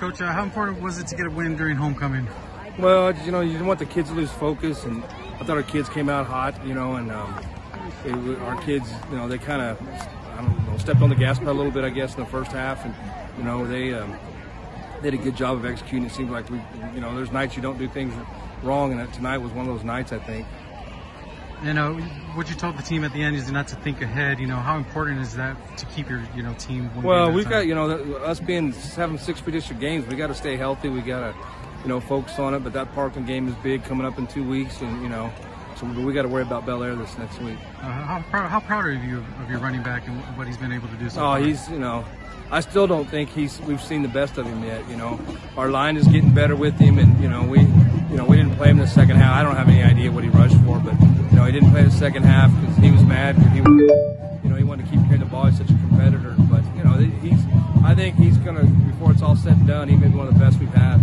Coach, uh, how important was it to get a win during homecoming? Well, you know, you didn't want the kids to lose focus, and I thought our kids came out hot, you know, and um, it, our kids, you know, they kind of, I don't know, stepped on the gas pedal a little bit, I guess, in the first half, and you know, they um, did a good job of executing. It seemed like we, you know, there's nights you don't do things wrong, and tonight was one of those nights, I think. You know, what you told the team at the end is not to think ahead. You know, how important is that to keep your, you know, team? Well, we've got, you know, us being having six prediction games, we got to stay healthy. We got to, you know, focus on it. But that Parkland game is big coming up in two weeks, and you know, so we got to worry about Bel Air this next week. Uh, how, proud, how proud are you of, of, your running back and what he's been able to do so Oh, far? he's, you know, I still don't think he's. We've seen the best of him yet. You know, our line is getting better with him, and you know, we, you know, we didn't play him the second half. I don't have any idea what he rushed for, but you know, he didn't play the second half because he was mad because he, you know, he wanted to keep carrying the ball. He's such a competitor, but you know, he's. I think he's gonna before it's all said and done, he may be one of the best we've had.